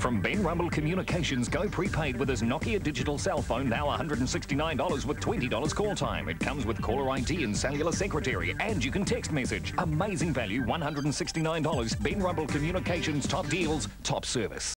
From Ben Rumble Communications, go prepaid with his Nokia digital cell phone, now $169 with $20 call time. It comes with caller ID and cellular secretary, and you can text message. Amazing value, $169. Ben Rumble Communications, top deals, top service.